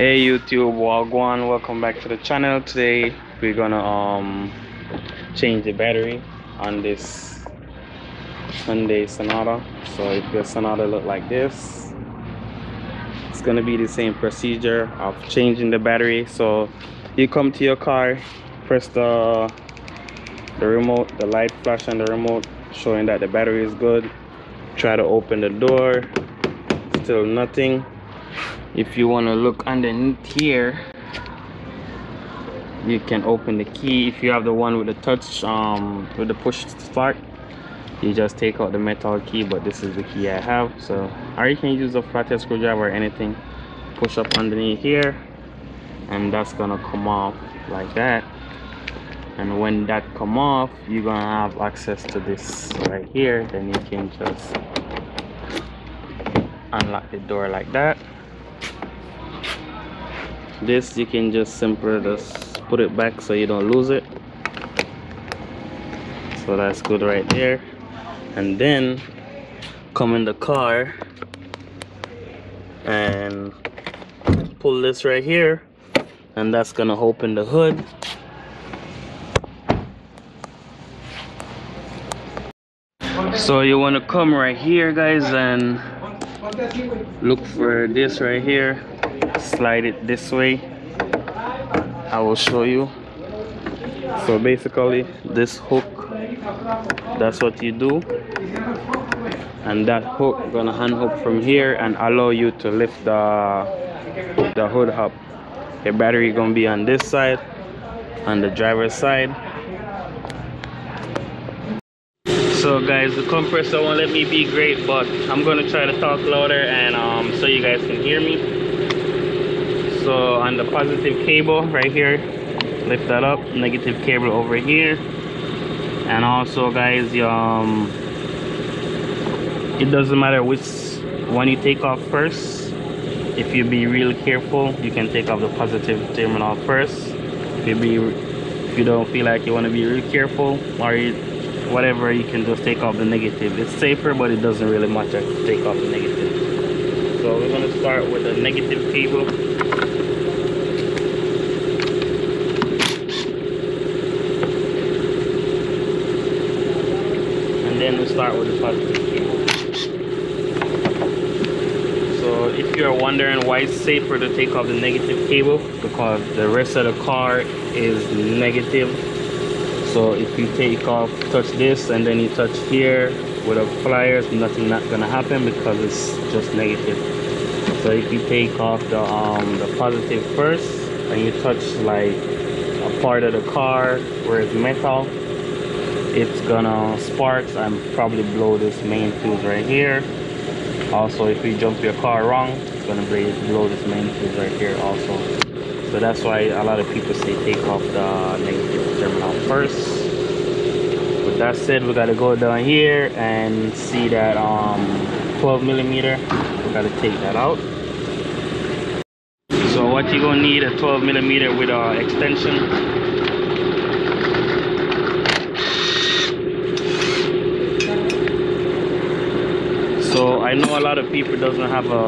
hey youtube. Wagwan welcome back to the channel. Today we're gonna um change the battery on this Hyundai Sonata. So if your Sonata look like this it's gonna be the same procedure of changing the battery. So you come to your car press the the remote the light flash on the remote showing that the battery is good. Try to open the door. Still nothing if you want to look underneath here you can open the key. If you have the one with the touch um with the push to start you just take out the metal key but this is the key i have. So or you can use a flathead screwdriver or anything. Push up underneath here and that's gonna come off like that. And when that come off you're gonna have access to this right here. Then you can just unlock the door like that this you can just simply just put it back so you don't lose it. So that's good right there. And then come in the car and pull this right here. And that's gonna open the hood. So you want to come right here guys and look for this right here slide it this way. I will show you. So basically this hook that's what you do. And that hook gonna unhook from here and allow you to lift the the hood up. Your battery gonna be on this side on the driver's side. So guys the compressor won't let me be great but i'm gonna try to talk louder and um, so you guys can hear me so on the positive cable right here lift that up. Negative cable over here. And also guys um it doesn't matter which one you take off first. If you be real careful you can take off the positive terminal first. If you be if you don't feel like you want to be real careful or you whatever you can just take off the negative. It's safer but it doesn't really matter. To take off the negative. So we're going to start with the negative cable and then we start with the positive cable so if you're wondering why it's safer to take off the negative cable because the rest of the car is negative. So if you take off touch this and then you touch here with the pliers nothing not gonna happen because it's just negative. So if you take off the um the positive first and you touch like a part of the car where it's metal it's gonna spark and probably blow this main fuse right here also if you jump your car wrong it's gonna blow this main fuse right here also. So that's why a lot of people say take off the negative terminal first. With that said we got to go down here and see that um 12 millimeter. We got to take that out. So what you gonna need a 12 millimeter with a extension so i know a lot of people doesn't have a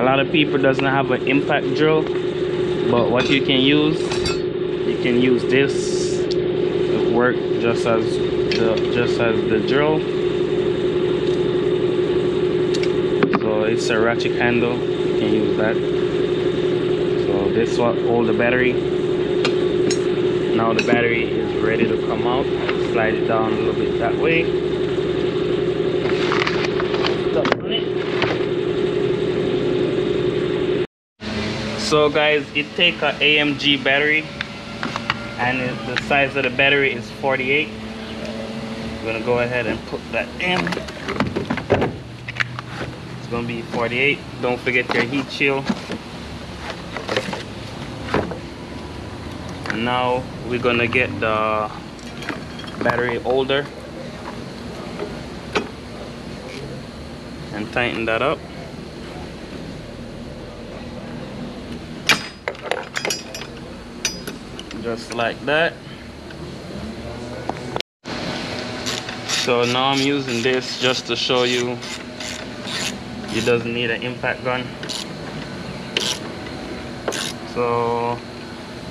a lot of people doesn't have an impact drill but what you can use you can use this. It work just as the just as the drill. So it's a ratchet handle you can use that. So this what hold the battery. Now the battery is ready to come out slide it down a little bit that way so guys it take a amg battery and it, the size of the battery is 48 i'm gonna go ahead and put that in. It's gonna be 48 don't forget your heat shield. Now we're gonna get the battery holder and tighten that up just like that. So now I'm using this just to show you it doesn't need an impact gun. So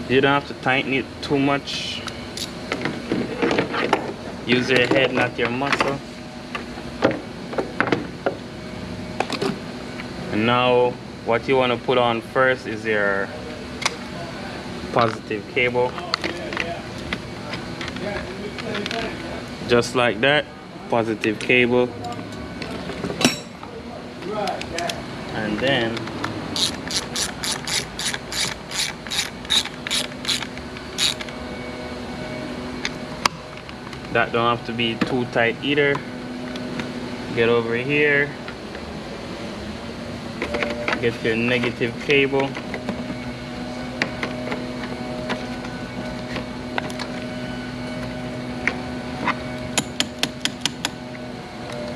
you don't have to tighten it too much. Use your head not your muscle. And now what you want to put on first is your positive cable. Just like that positive cable. And then that don't have to be too tight either. Get over here. Get your negative cable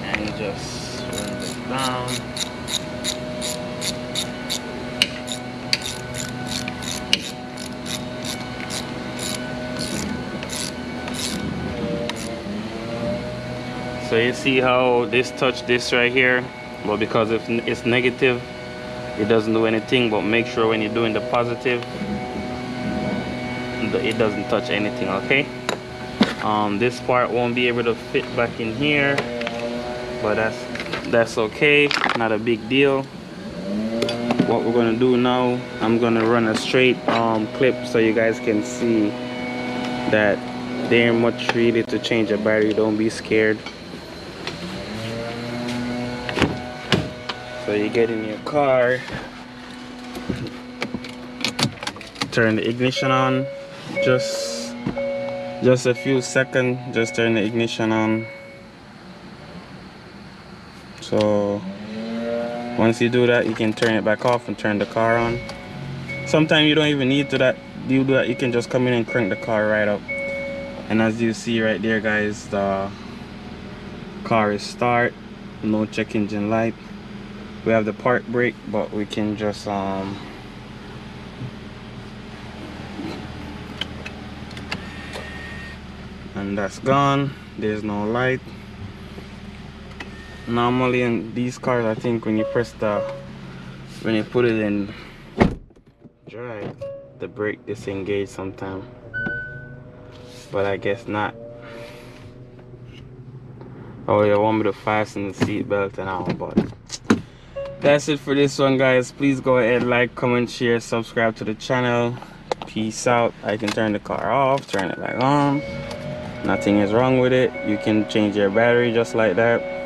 and just run it down. So you see how this touch this right here? But because if it's negative it doesn't do anything but make sure when you're doing the positive it doesn't touch anything okay? Um, this part won't be able to fit back in here but that's that's okay not a big deal. What we're gonna do now I'm gonna run a straight um, clip so you guys can see that there ain't much really to change a battery. Don't be scared. So you get in your car turn the ignition on just just a few seconds just turn the ignition on so once you do that you can turn it back off and turn the car on. Sometimes you don't even need to that you do that you can just come in and crank the car right up. And as you see right there guys the car is start no check engine light. We have the park brake but we can just um and that's gone. There's no light normally in these cars I think when you press the when you put it in drive the brake disengage sometime. But I guess not. Oh you want me to fasten the seat belt and all but that's it for this one guys. Please go ahead like comment share subscribe to the channel. Peace out. I can turn the car off turn it back on. Nothing is wrong with it. You can change your battery just like that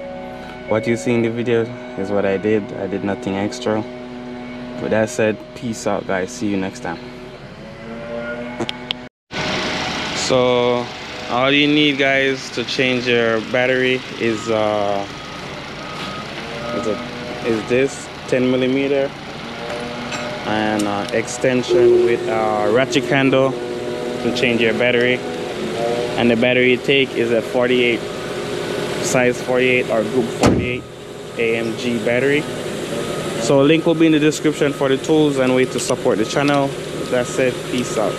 what you see in the video is what I did. I did nothing extra. With that said peace out guys. See you next time. So all you need guys to change your battery is uh is, a, is this 10 millimeter and uh, extension with a ratchet handle to change your battery. And the battery you take is a 48 size 48 or group 48 AMG battery. So link will be in the description for the tools and way to support the channel. That's it. Peace out